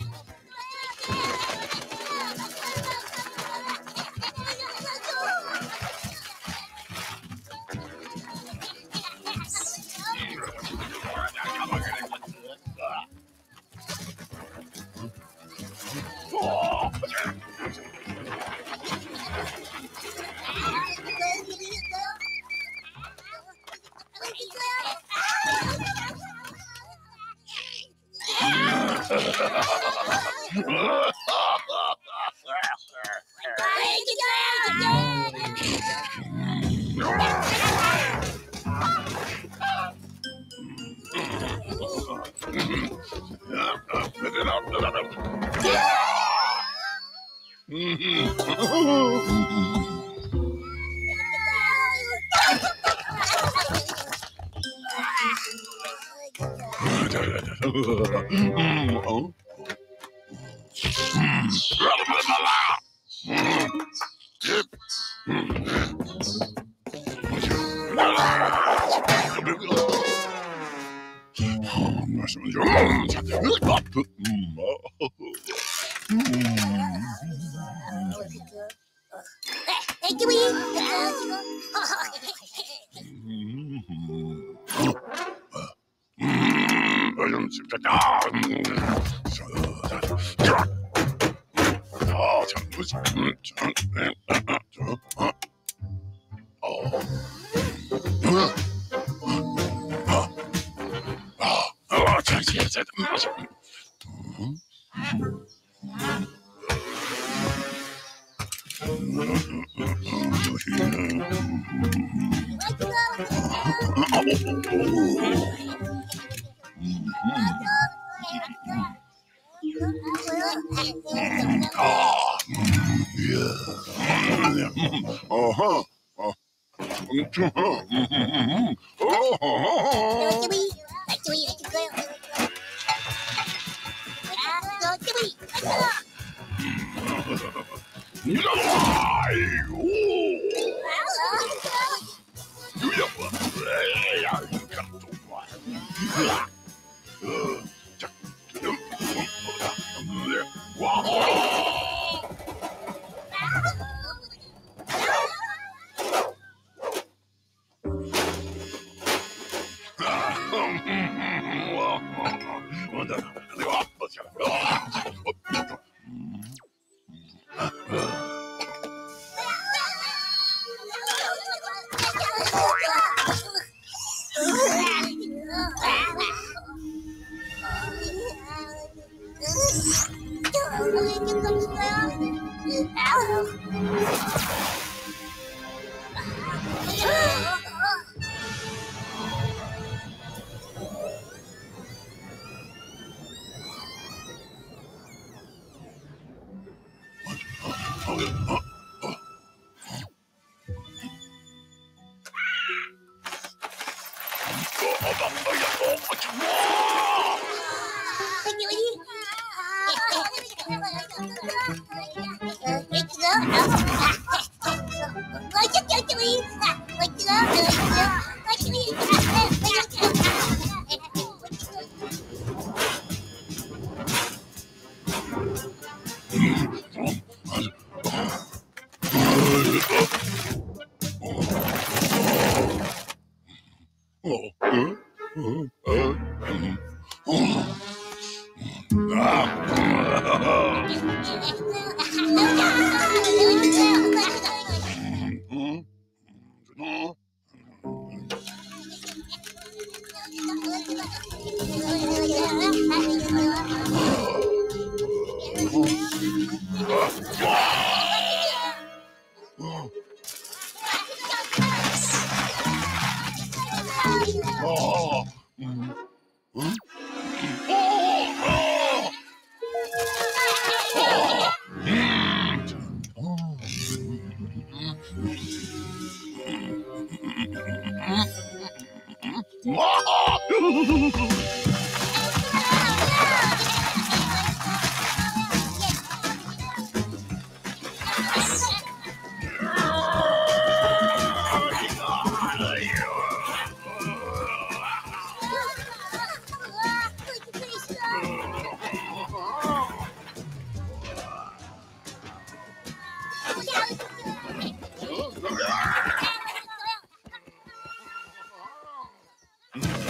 you. Mm-hmm. Thank Oh. Oh, yeah. Uh-huh. Uh, uh-huh. Oh. You're alive! Ooh. Oh, Oh, my God. Oh, huh? Uh -huh. vivo. No.